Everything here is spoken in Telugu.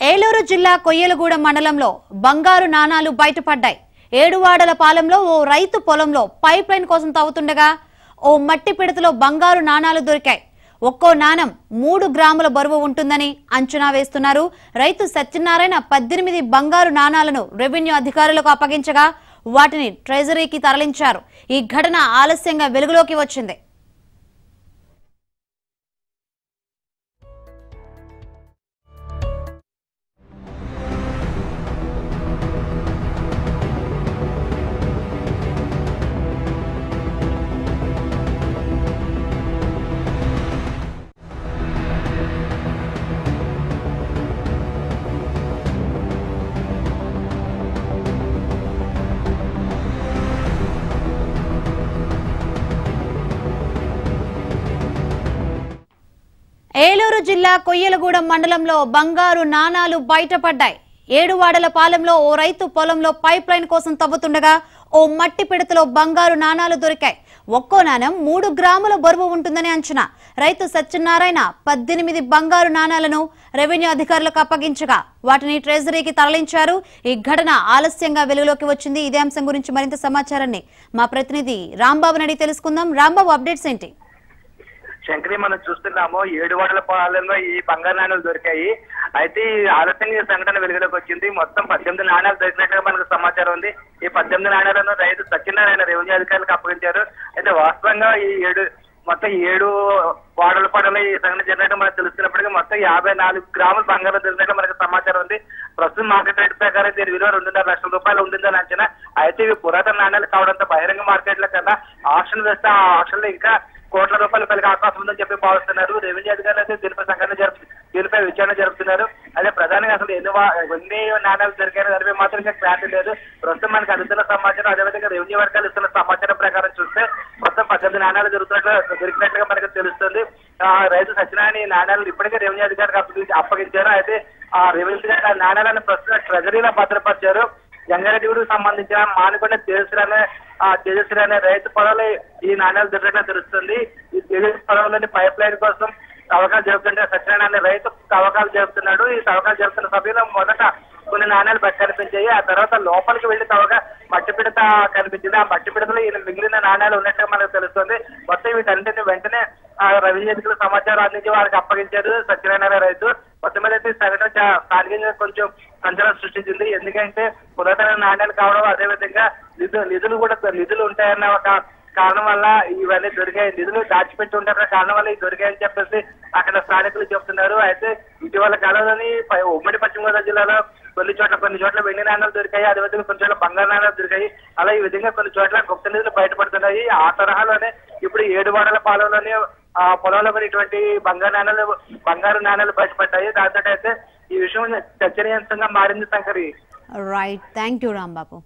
ఏలూరు జిల్లా కొయ్యలగూడెం మండలంలో బంగారు నాణాలు బయటపడ్డాయి. ఏడువాడల పాలెంలో ఓ రైతు పొలంలో పైప్ లైన్ కోసం తవ్వుతుండగా ఓ మట్టి పిడతలో బంగారు నాణాలు దొరికాయి. ఒక్కో నాణం మూడు గ్రాముల బరువు ఉంటుందని అంచనా వేస్తున్నారు. రైతు సత్యనారాయణ పద్దెనిమిది బంగారు నాణాలను రెవెన్యూ అధికారులకు అప్పగించగా వాటిని ట్రెజరీకి తరలించారు. ఈ ఘటన ఆలస్యంగా వెలుగులోకి వచ్చింది. ఏలూరు జిల్లా కొయ్యలగూడెం మండలంలో బంగారు నాణాలు బయటపడ్డాయి. ఏడువాడల పాలెంలో ఓ రైతు పొలంలో పైప్ లైన్ కోసం తవ్వుతుండగా ఓ మట్టి పిడతలో బంగారు నాణాలు దొరికాయి. ఒక్కో నాణం మూడు గ్రాముల బరువు ఉంటుందని అంచనా. రైతు సత్యనారాయణ పద్దెనిమిది బంగారు నాణాలను రెవెన్యూ అధికారులకు అప్పగించగా వాటిని ట్రెజరీకి తరలించారు. ఈ ఘటన ఆలస్యంగా వెలుగులోకి వచ్చింది. ఇదే అంశం గురించి మరింత సమాచారాన్ని మా ప్రతినిధి రాంబాబు నడి తెలుసుకుందాం. రాంబాబు అప్డేట్స్ ఏంటి? శంకరి మనం చూస్తున్నాము ఏడు వాడల పాలెంలో ఈ బంగారు నాణ్యాలు దొరికాయి. అయితే ఈ ఆలస్యంగా ఈ సంఘటన వెలుగులోకి వచ్చింది. మొత్తం పద్దెనిమిది నాణ్యాలు దొరికినట్టుగా మనకు సమాచారం ఉంది. ఈ పద్దెనిమిది నాణ్యాలను రైతు సత్యనారాయణ రెవెన్యూ అధికారులకు అప్పగించారు. అయితే వాస్తవంగా ఈ ఏడు మొత్తం ఏడు వాడల పడలో ఈ సంఘటన జరిగినట్టు మనకు తెలుస్తున్నప్పటికీ మొత్తం యాభై నాలుగు గ్రాములు బంగారం దొరికినట్టు మనకు సమాచారం ఉంది. ప్రస్తుతం మార్కెట్ రేట్ ప్రకారం దీని విలువ రెండున్నర లక్షల రూపాయలు ఉంటుందని అంచనా. అయితే ఇవి పురాతన నాణ్యాలు కావడంతో బహిరంగ మార్కెట్ల కన్నా ఆప్షన్ వేస్తే ఆ ఆప్షన్లో ఇంకా కోట్ల రూపాయలు పెరిగే అవకాశం ఉందని చెప్పి భావిస్తున్నారు. రెవెన్యూ అధికారులు అయితే దీనిపై సంఘటన జరుపు దీనిపై విచారణ జరుపుతున్నారు. అదే ప్రధానంగా అసలు ఎన్ని ఎన్ని నాణ్యాలు దొరికాయో దానిపై మాత్రం ఇంకా క్లారిటీ లేదు. ప్రస్తుతం మనకు అందుతున్న సమాచారం అదేవిధంగా రెవెన్యూ వర్గాలు ఇస్తున్న సమాచారం ప్రకారం చూస్తే మొత్తం పద్దెనిమిది నాణ్యాలు జరుగుతున్నట్లు దొరికినట్లుగా మనకు తెలుస్తుంది. ఆ, రైతు సత్యనారాయణ నాణ్యాలు ఇప్పటికే రెవెన్యూ అధికారికి అప్పగించి అప్పగించారు. అయితే ఆ రెవెన్యూ నాణ్యాలను ప్రస్తుతం ట్రెజరీలో భద్రపరిచారు. జంగారెడ్డిగూడకు సంబంధించిన మానుకొండ తేజస్వి అనే ఆ తేజస్వి అనే రైతు పొలంలో ఈ నాణ్యాలు దొరికినట్లు తెలుస్తుంది ఈ తేజస్వి పొలంలోని పైప్ లైన్ కోసం తవ్వకాలు జరుపుతుంటే సత్యనారాయణ అనే రైతు తవ్వకాలు జరుపుతున్నాడు. ఈ తవ్వకాలు జరుపుతున్న సభ్యులు మొదట కొన్ని నాణ్యాలు బట్టి కనిపించాయి. ఆ తర్వాత లోపలికి వెళ్ళి తవ్వగా మట్టి పిడత కనిపించింది. ఆ మట్టి పిడతలో ఈయన మిగిలిన నాణ్యాలు ఉన్నట్టుగా మనకు తెలుస్తుంది. మొత్తం వీటన్నిటిని వెంటనే ఆ రెవెన్యూ సమాచారం అందించి వారికి అప్పగించారు సత్యనారాయణ రైతు. మొత్తం మీద అయితే ఈ సంఘటన స్థానికంగా కొంచెం సంచలనం సృష్టించింది. ఎందుకంటే పురాతన నాణ్యాలు కావడం అదే విధంగా నిధులు నిధులు కూడా నిధులు ఉంటాయన్న ఒక కారణం వల్ల ఇవన్నీ దొరికాయి. నిధులు దాచిపెట్టి ఉంటారన్న కారణం వల్ల ఇవి దొరికాయని చెప్పేసి అక్కడ స్థానికులు చెప్తున్నారు. అయితే ఇటీవల కాలంలోని ఉమ్మడి పశ్చిమ గోదావరి జిల్లాలో కొన్ని చోట్ల కొన్ని చోట్ల వెండి నాణ్యాలు దొరికాయి అదేవిధంగా కొన్ని చోట్ల బంగారు నాణాలు దొరికాయి. అలా ఈ విధంగా కొన్ని చోట్ల గుప్త నిధులు బయటపడుతున్నాయి. ఆ తరహాలోనే ఇప్పుడు ఏడు వాడల పాలనలోనే ఆ పొలంలో కూడా ఇటువంటి బంగారు నాణాలు బంగారు నాణాలు బయటపడ్డాయి. దాంతో అయితే ఈ విషయం చర్చనీయాంశంగా మారింది Shankari. Right thank you Rambabu